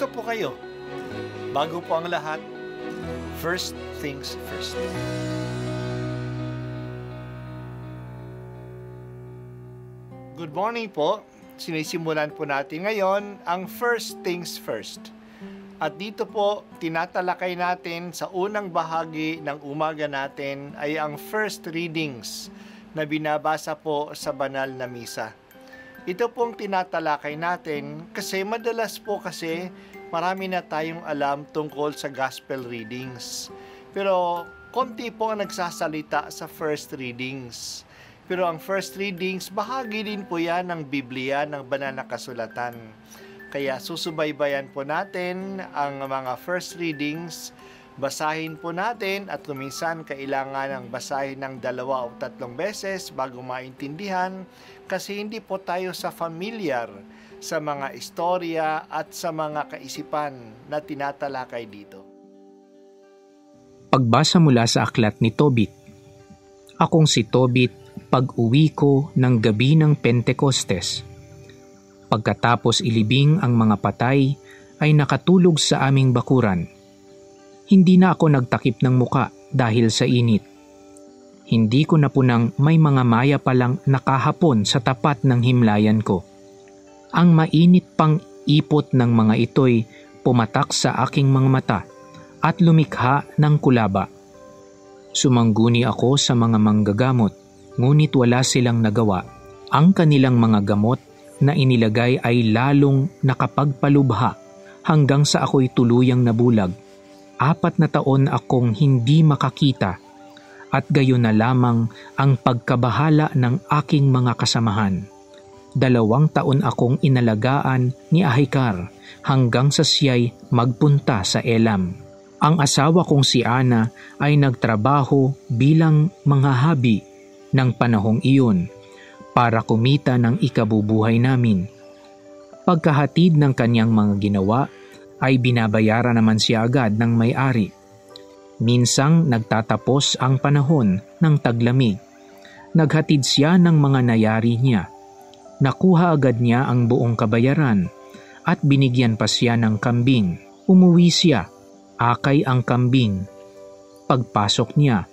Kumusta po kayo? Bago po ang lahat, first things first. Good morning po. Sinisimulan po natin ngayon ang first things first. At dito po, tinatalakay natin sa unang bahagi ng umaga natin ay ang first readings na binabasa po sa banal na misa. Ito pong tinatalakay natin kasi madalas po kasi marami na tayong alam tungkol sa gospel readings. Pero konti po ang nagsasalita sa first readings. Pero ang first readings, bahagi din po yan ng Biblia, ng banal na kasulatan. Kaya susubaybayan po natin ang mga first readings, basahin po natin at kuminsan kailangan ng basahin ng dalawa o tatlong beses bago maintindihan kasi hindi po tayo sa familiar sa mga istorya at sa mga kaisipan na tinatalakay dito. Pagbasa mula sa aklat ni Tobit Akong si Tobit pag-uwi ko ng gabi ng Pentecostes. Pagkatapos ilibing ang mga patay, ay nakatulog sa aming bakuran. Hindi na ako nagtakip ng muka dahil sa init. Hindi ko na punang may mga maya palang nakahapon sa tapat ng himlayan ko. Ang mainit pang ipot ng mga ito'y pumatak sa aking mga mata at lumikha ng kulaba. Sumangguni ako sa mga manggagamot ngunit wala silang nagawa. Ang kanilang mga gamot na inilagay ay lalong nakapagpalubha hanggang sa ako'y tuluyang nabulag. Apat na taon akong hindi makakita at gayon na lamang ang pagkabahala ng aking mga kasamahan. Dalawang taon akong inalagaan ni Ahikar hanggang sa siya'y magpunta sa Elam. Ang asawa kong si Ana ay nagtrabaho bilang mga habi ng panahong iyon para kumita ng ikabubuhay namin. Pagkahatid ng kanyang mga ginawa ay binabayaran naman siya agad ng may-ari. Minsang nagtatapos ang panahon ng taglamig. Naghatid siya ng mga nayari niya. Nakuha agad niya ang buong kabayaran at binigyan pa siya ng kambing. Umuwi siya, akay ang kambing. Pagpasok niya,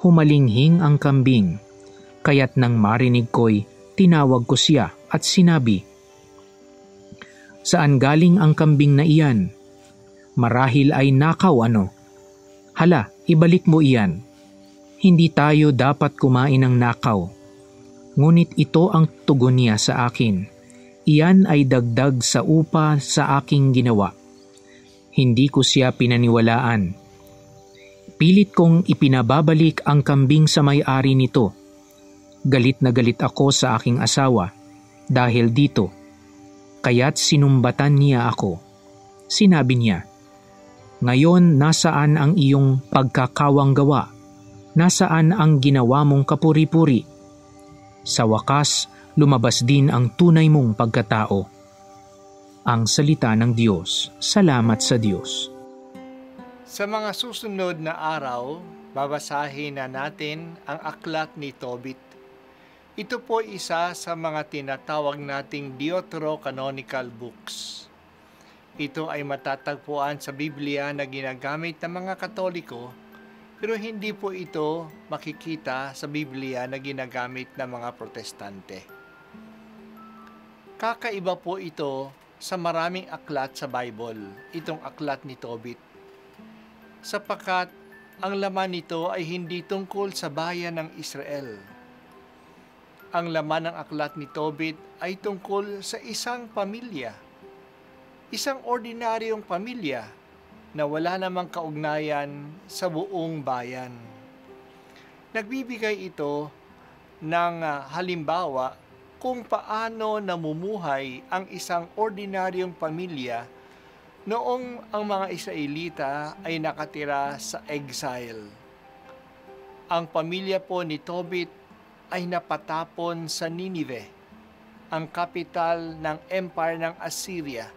humalinghing ang kambing Kaya't nang marinig ko'y tinawag ko siya at sinabi, Saan galing ang kambing na iyan? Marahil ay nakaw ano? Hala, ibalik mo iyan. Hindi tayo dapat kumain ng nakaw. Ngunit ito ang tugon niya sa akin. Iyan ay dagdag sa upa sa aking ginawa. Hindi ko siya pinaniwalaan. Pilit kong ipinababalik ang kambing sa may-ari nito Galit na galit ako sa aking asawa dahil dito. Kaya't sinumbatan niya ako. Sinabi niya, Ngayon nasaan ang iyong pagkakawang gawa? Nasaan ang ginawa mong kapuri-puri? Sa wakas, lumabas din ang tunay mong pagkatao. Ang salita ng Diyos. Salamat sa Diyos. Sa mga susunod na araw, babasahin na natin ang aklat ni Tobit ito po isa sa mga tinatawag nating Deuterocanonical books. Ito ay matatagpuan sa Biblia na ginagamit ng mga Katoliko, pero hindi po ito makikita sa Biblia na ginagamit ng mga Protestante. Kakaiba po ito sa maraming aklat sa Bible, itong aklat ni Tobit. Sapagkat ang laman nito ay hindi tungkol sa bayan ng Israel, ang laman ng aklat ni Tobit ay tungkol sa isang pamilya. Isang ordinaryong pamilya na wala namang kaugnayan sa buong bayan. Nagbibigay ito ng ah, halimbawa kung paano namumuhay ang isang ordinaryong pamilya noong ang mga Israelita ay nakatira sa exile. Ang pamilya po ni Tobit ay napatapon sa Ninive, ang kapital ng empire ng Assyria.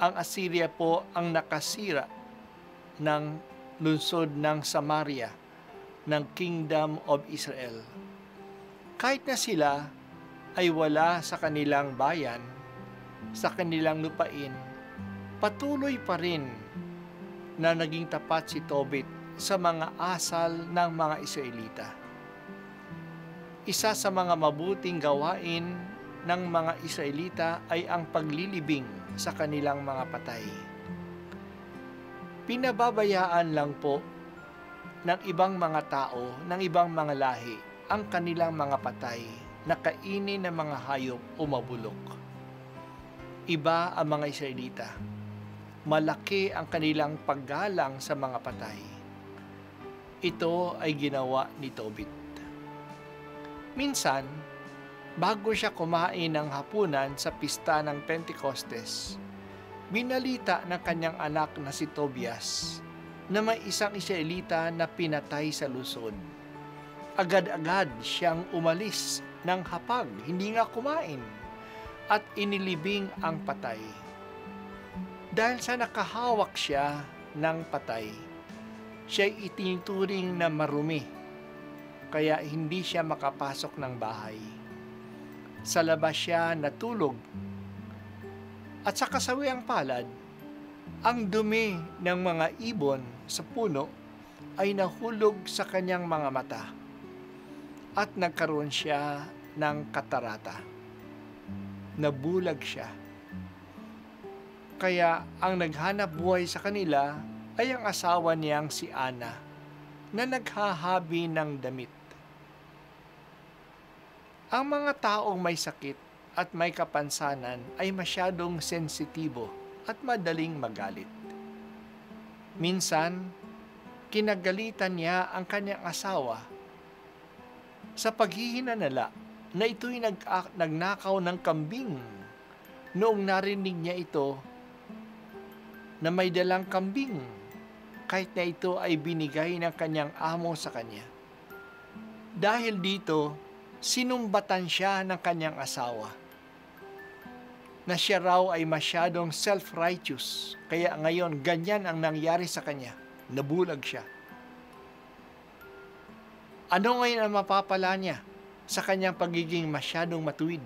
Ang Assyria po ang nakasira ng lungsod ng Samaria ng Kingdom of Israel. Kahit na sila ay wala sa kanilang bayan, sa kanilang lupain, patuloy pa rin na naging tapat si Tobit sa mga asal ng mga Israelita. Isa sa mga mabuting gawain ng mga Israelita ay ang paglilibing sa kanilang mga patay. Pinababayaan lang po ng ibang mga tao, ng ibang mga lahi, ang kanilang mga patay na kainin ng mga hayop o mabulok. Iba ang mga Israelita. Malaki ang kanilang paggalang sa mga patay. Ito ay ginawa ni Tobit. Minsan, bago siya kumain ng hapunan sa pista ng Pentecostes, binalita ng kanyang anak na si Tobias na may isang Israelita na pinatay sa Luzon. Agad-agad siyang umalis ng hapag, hindi nga kumain, at inilibing ang patay. Dahil sa nakahawak siya ng patay, siya itinuturing na marumi, kaya hindi siya makapasok ng bahay. Sa labas siya natulog, at sa kasawiang palad, ang dumi ng mga ibon sa puno ay nahulog sa kanyang mga mata at nagkaroon siya ng katarata. Nabulag siya. Kaya ang naghanap buhay sa kanila ay ang asawa niyang si Ana na naghahabi ng damit. Ang mga taong may sakit at may kapansanan ay masyadong sensitibo at madaling magalit. Minsan, kinagalitan niya ang kanyang asawa sa paghihinanala na ito'y nag nagnakaw ng kambing noong narinig niya ito na may dalang kambing kahit na ito ay binigay ng kanyang amo sa kanya. Dahil dito, sinumbatan siya ng kanyang asawa na siya raw ay masyadong self-righteous kaya ngayon ganyan ang nangyari sa kanya. Nabulag siya. Ano ngayon ang mapapala niya sa kanyang pagiging masyadong matuwid?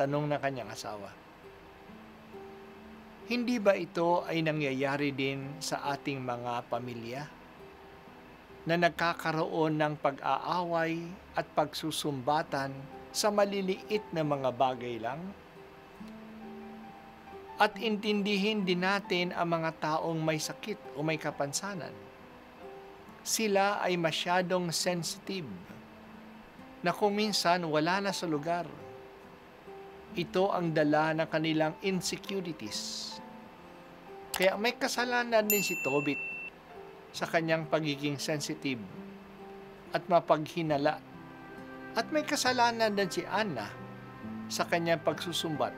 Tanong ng kanyang asawa. Hindi ba ito ay nangyayari din sa ating mga pamilya? Na nagkakaroon ng pag-aaway at pagsusumbatan sa maliliit na mga bagay lang? At intindihin din natin ang mga taong may sakit o may kapansanan sila ay masyadong sensitive na kung minsan wala na sa lugar. Ito ang dala ng kanilang insecurities. Kaya may kasalanan din si Tobit sa kanyang pagiging sensitive at mapaghinala. At may kasalanan din si Anna sa kanyang pagsusumbat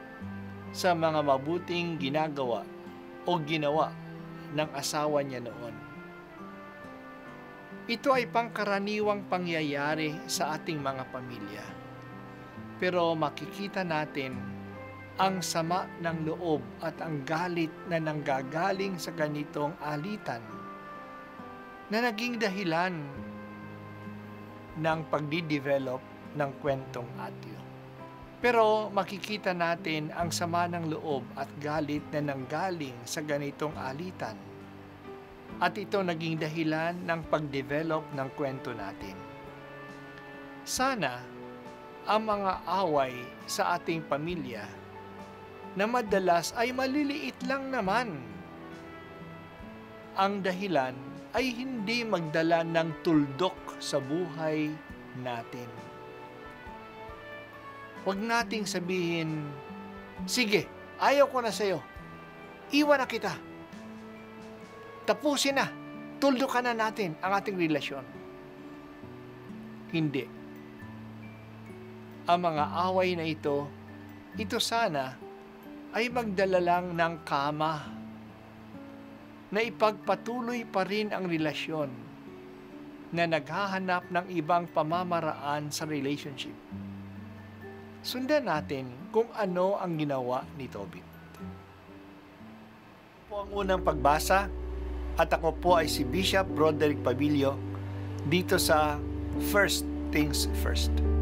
sa mga mabuting ginagawa o ginawa ng asawa niya noon. Ito ay pangkaraniwang pangyayari sa ating mga pamilya. Pero makikita natin ang sama ng loob at ang galit na nanggagaling sa ganitong alitan na naging dahilan ng pagdi-develop ng kwentong atyo. Pero makikita natin ang sama ng loob at galit na nanggaling sa ganitong alitan at ito naging dahilan ng pag-develop ng kwento natin. Sana ang mga away sa ating pamilya na madalas ay maliliit lang naman. Ang dahilan ay hindi magdala ng tuldok sa buhay natin. Huwag nating sabihin, Sige, ayaw ko na sa'yo. Iwan na kita Tapusin na. Tuldukan na natin ang ating relasyon. Hindi. Ang mga away na ito, ito sana ay magdala lang ng kama na ipagpatuloy pa rin ang relasyon na naghahanap ng ibang pamamaraan sa relationship. Sundan natin kung ano ang ginawa ni Tobit. Po ang unang pagbasa at ako po ay si Bishop Broderick Pabilio dito sa First Things First.